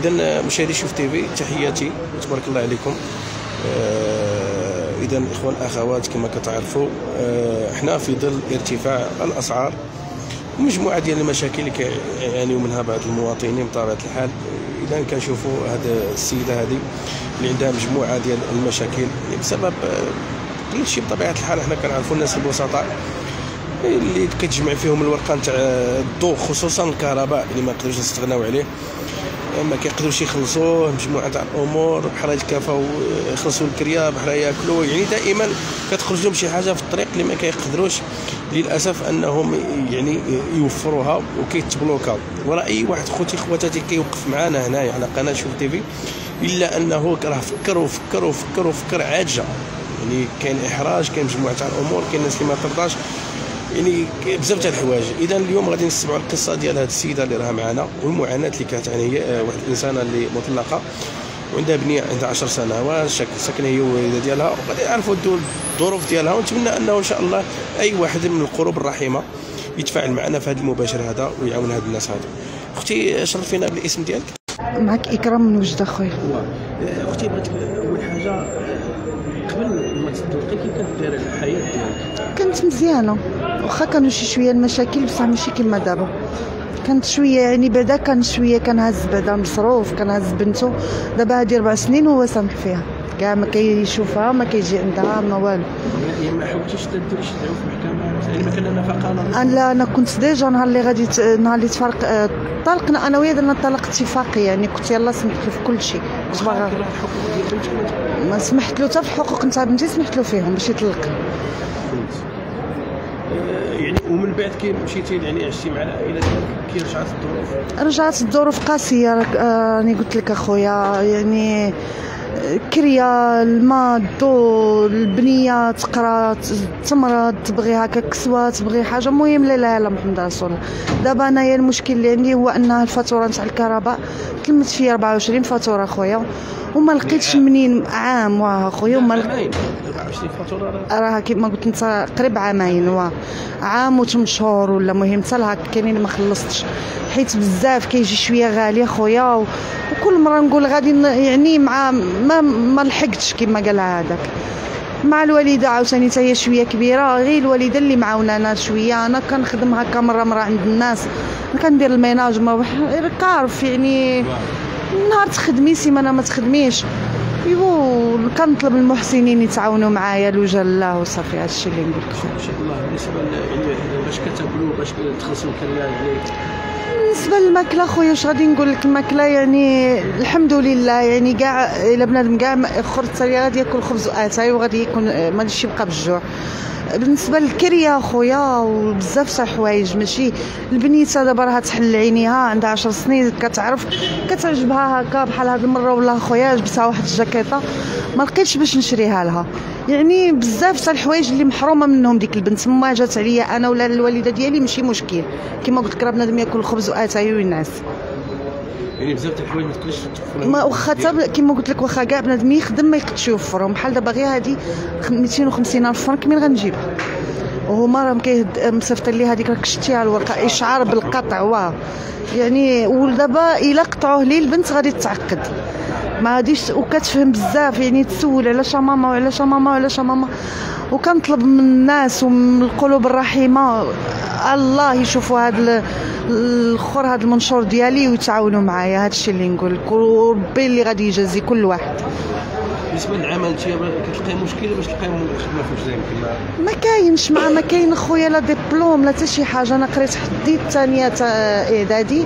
اذا مشاهدي شوف تيفي تحياتي. تبارك الله عليكم. آه، اذا إخوان اخوات كما كتعرفوا آه، إحنا في ظل ارتفاع الأسعار ومجموعه ديال المشاكل اللي كيعانيو منها بعض المواطنين بطبيعة الحال. اذا كنشوفوا هذه السيدة هذه اللي عندها مجموعة ديال المشاكل. بسبب آه، كل شيء بطبيعة الحال حنا كنعرفوا الناس البسطاء اللي كتجمع فيهم الورقة نتاع الضوء خصوصا الكهرباء اللي ما نقدروش نستغناو عليه. ما كيقدروش يخلصوه مجموعة تاع الأمور بحال يتكافاو يخلصوا الكريه بحال ياكلوا يعني دائما كتخرج لهم شي حاجة في الطريق اللي ما كيقدروش للأسف أنهم يعني يوفروها وكيتبلوكاو وراه أي واحد خوتي خواتاتي كيوقف معنا هنايا على قناة شوف تيفي إلا أنه راه فكر وفكر وفكر وفكر عاجة. يعني كاين إحراج كاين مجموعة تاع الأمور كاين الناس اللي ما ترضاش يعني بزاف تاع الحوايج. اذا اليوم غادي نسمعوا القصة ديال هذه السيدة اللي راها معنا والمعاناة اللي كتعاني هي آه، واحد الإنسانة اللي مطلقة وعندها بنيه عندها 10 سنوات ساكنة هي والوالده ديالها. وغادي يعرفوا الظروف ديالها. ونتمنى أنه إن شاء الله أي واحد من القلوب الرحيمة يتفاعل معنا في هذا المباشر هذا ويعاون هاد الناس هذو أختي شرفينا بالاسم ديالك. معك إكرام من وجده خويا آه، أختي بغيت أول حاجة آه، قبل ما تطلقي كيف كانت دايرة الحياة ديالك. كانت مزيانة. واخا كانوا شي شوية المشاكل بصح ماشي كما دابا. كانت شوية يعني بعدا كان شوية كان هز بعدا مصروف كان هز بنته. دابا هادي ربع سنين وهو سامح فيها. كاع ما كيشوفها ما كيجي عندها ما والو. ما حاولتيش تديري شي دعوه في المحكمة؟ يعني ما نفقه لا أنا كنت ديجا نهار اللي غادي نهار اللي تفرق آه، طلقنا أنا وياه درنا طلاق اتفاقي يعني كنت يلاه سمحت له في كل شيء كنت باغا ما سمحت له حتى في الحقوق نتاع بنتي سمحت له فيهم باش يطلق. آه، يعني ومن بعد كي مشيتي يعني عشتي مع العائلة ديالك كي رجعت الظروف؟ رجعت الظروف قاسية آه، راني قلت لك أخويا يعني آه، كريه الماء الضوء البنية تقرا تمرض تبغي هكا كسوة تبغي حاجة. مهم لا لا لا محمد رسول الله دابا أنايا المشكل اللي عندي هو أن الفاتورة نتاع الكهرباء تلمت فيا 24 فاتورة اخويا وما لقيتش منين؟ عام واه اخويا وما لقيت عامين 24 فاتوره راه كيما قلت انت قريب عامين وا عام وثمان شهور ولا مهم. حتى لهاك كاينين ما خلصتش. حيت بزاف كيجي شوية غالي خويا. وكل مرة نقول غادي يعني مع ما ما لحقتش كما قال هذاك. مع الوالدة عاوتاني حتى هي شوية كبيرة غير الوالدة اللي معاونانا شوية. أنا كنخدم هكا مره مرة عند الناس. كندير الميناج ما راك عارف يعني. نهار تخدمي سيمانة ما تخدميش. ايوا كنطلب المحسنين يتعاونوا معايا لوجه الله وصافي هادشي اللي نقول لك شاء الله. بالنسبة يعني باش كتاكلوا باش تخلصوا الكريه يعني بالنسبة للماكلة خويا واش غادي نقول لك؟ الماكلة يعني الحمد لله يعني كاع إلا بنادم كاع اخر التالي غادي ياكل خبز وآتاي وغادي يكون ما غاديش يبقى بالجوع. بالنسبة للكريه خويا وبزاف تاع حوايج ماشي البنيتة دابا راها تحل عينيها عندها عشر سنين كتعرف كتعجبها هكا بحال هاد المره والله خويا جبتها واحد الجاكيطة ما لقيتش باش نشريها لها. يعني بزاف تاع الحوايج اللي محرومة منهم ديك البنت ما جات عليا أنا ولا الوالدة ديالي ماشي مشكل. كما قلت لك راه بنادم ياكل الخبز وآتاي وينعس. يعني بزاف د الحوايج ما تقدرش ما واخا حتى كما قلت لك واخا كاع بنادم يخدم ما يقدش يوفرهم بحال دابا غير هادي 250 ألف فرنك من غنجيبها. وهما راهم كيهد مصيفطين لي هذيك راك شتيها الورقه اشعار بالقطع واه. يعني ودابا إلا قطعوه لي البنت غادي تعقد ما غاديش وكتفهم بزاف يعني تسول علاش يا ماما وعلاش يا ماما وعلاش يا ماما. وكنطلب من الناس ومن القلوب الرحيمة الله يشوفوا هذا ال- الآخر هذا المنشور ديالي ويتعاونوا معايا. هذا الشيء اللي نقول لك. وربي اللي غادي يجازي كل واحد. بالنسبة للعمل انت كتلقاي مشكله باش تلقاي خدمه في وجدة كما ما كاينش مع ما كاين خويا لا ديبلوم لا حتى شي حاجة. أنا قريت حديت ثانية تا إعدادي.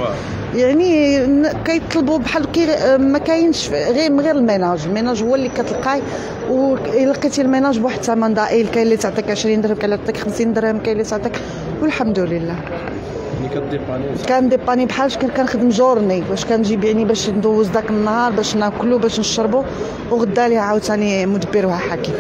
يعني كيطلبوا بحال كي ما كاينش غير من غير ال ménage. ال ménage هو اللي كتلقاي. وإلا لقيتي ال ménage بواحد الثمن ضئيل كاين اللي تعطيك 20 درهم كاين اللي تعطيك 50 درهم كاين اللي تعطيك والحمد لله. يعني كديباني. كان ديباني بحال كان كنخدم journée واش كنجيب يعني باش ندوز داك النهار باش ناكلو باش نشربو وغدا ليه عاوتاني مدبرها حكيم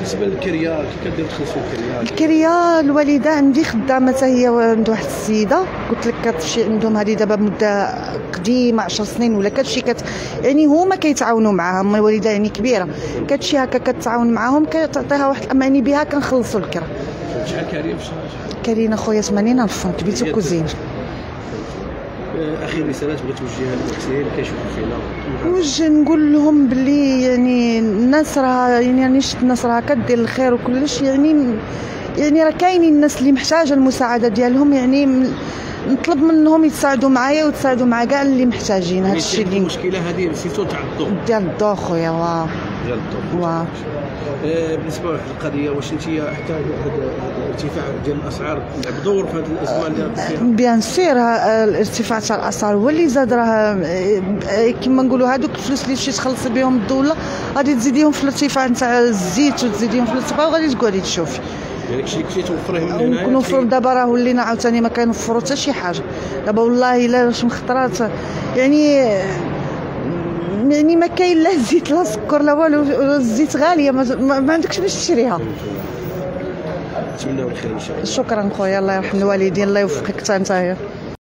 بالنسبة للكريه كي كدير تخلصوا الكريه الكريه الوالده عندي خدامة حتى هي عند واحد السيدة. قلت لك كتمشي عندهم هذه دابا مدة قديمة 10 سنين ولا كتمشي كت يعني هما كيتعاونوا معاها أما الوالدة يعني كبيرة. كتمشي هكا كتعاون معاهم كتعطيها واحد الأماني بها كنخلصوا الكرا. شحال كريه في الشهر كارينا خويا 80 ألف فرنك بيت وكوزين آه، آخر رسالات بغيت توجهها للمحسنين اللي كيشوفوا فينا. وجه نقول لهم بلي يعني الناس راه يعني يعني شفت الناس راه كدير الخير وكلش يعني يعني راه كاينين الناس اللي محتاجة المساعدة ديالهم يعني نطلب منهم يتساعدوا معايا ويتساعدوا مع كاع اللي محتاجين. هذا الشيء اللي المشكلة هذه سيتو تاع الضوء. ديال الضو خويا واه ديال الضوء. واه آه، بالنسبة لواحد القضية واش انت حتى الارتفاع ديال الأسعار لعب دور في هذه الازمان اللي فيها؟ بيان سير الارتفاع تاع الأسعار هو اللي زاد راه آه، كما نقولوا هذوك الفلوس اللي مشيت تخلصي بهم الدولة غادي تزيديهم في الارتفاع نتاع الزيت وتزيديهم في الارتفاع وغادي تقعدي تشوفي. يعني كشي كشي توفره من هنايا ونوفروا دابا راه ولينا عاوتاني ما كنوفروا حتى شي حاجة. دابا والله إلا واش مخطرات يعني يعني ما كاين لا زيت لا سكر لا والو الزيت غاليه ما, ما ما عندكش باش تشريها. نتمنوا الخير إن شاء الله. شكرا خويا الله يرحم الوالدين الله يوفقك حتى نتايا